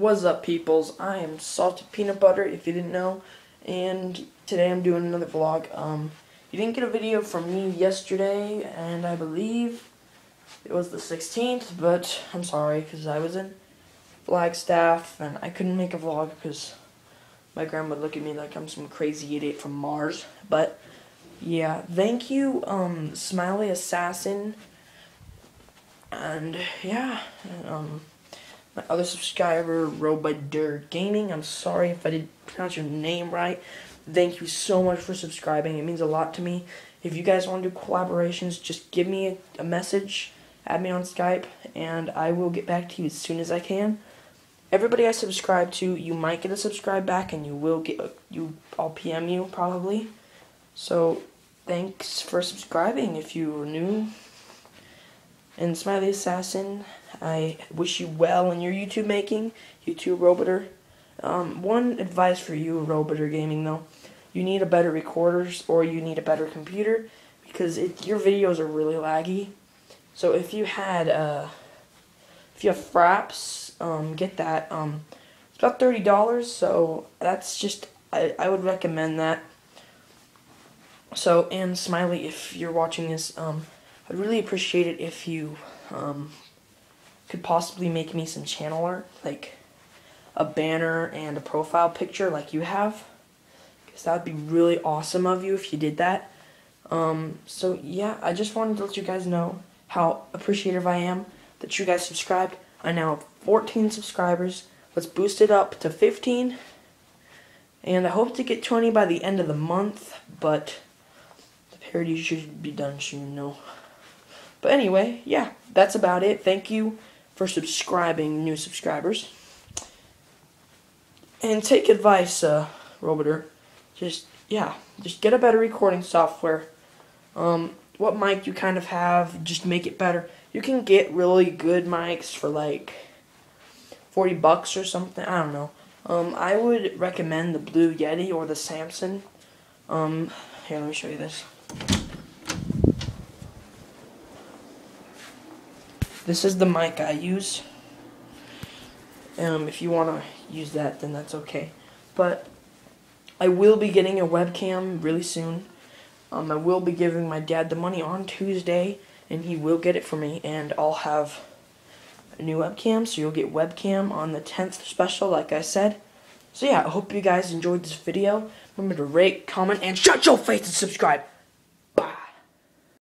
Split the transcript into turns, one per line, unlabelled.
What's up, peoples? I am Salted Peanut Butter, if you didn't know, and today I'm doing another vlog. Um, you didn't get a video from me yesterday, and I believe it was the 16th, but I'm sorry, because I was in Flagstaff, and I couldn't make a vlog because my grandma would look at me like I'm some crazy idiot from Mars. But, yeah, thank you, um, Smiley Assassin, and, yeah, um my other subscriber, Robader Gaming. I'm sorry if I didn't pronounce your name right. Thank you so much for subscribing. It means a lot to me. If you guys want to do collaborations, just give me a, a message, add me on Skype, and I will get back to you as soon as I can. Everybody I subscribe to, you might get a subscribe back, and you will get you. I'll PM you probably. So, thanks for subscribing. If you are new, and Smiley Assassin, I wish you well in your YouTube making, YouTube Robader. Um, one advice for you, Robader Gaming, though. You need a better recorders or you need a better computer because it, your videos are really laggy. So if you had, uh, if you have Fraps, um, get that. Um, it's about $30, so that's just, I, I would recommend that. So, and Smiley, if you're watching this, um, I'd really appreciate it if you um, could possibly make me some channel art, like a banner and a profile picture like you have. Because that would be really awesome of you if you did that. Um, so, yeah, I just wanted to let you guys know how appreciative I am that you guys subscribed. I now have 14 subscribers. Let's boost it up to 15. And I hope to get 20 by the end of the month, but the parody should be done soon, no. But anyway, yeah, that's about it. Thank you for subscribing, new subscribers. And take advice, uh, Robader. Just, yeah, just get a better recording software. Um, what mic you kind of have, just make it better. You can get really good mics for like 40 bucks or something. I don't know. Um, I would recommend the Blue Yeti or the Samson. Um, here, let me show you this. This is the mic I use. Um, if you want to use that, then that's okay. But I will be getting a webcam really soon. Um, I will be giving my dad the money on Tuesday, and he will get it for me, and I'll have a new webcam, so you'll get webcam on the 10th special, like I said. So yeah, I hope you guys enjoyed this video. Remember to rate, comment, and shut your face and subscribe.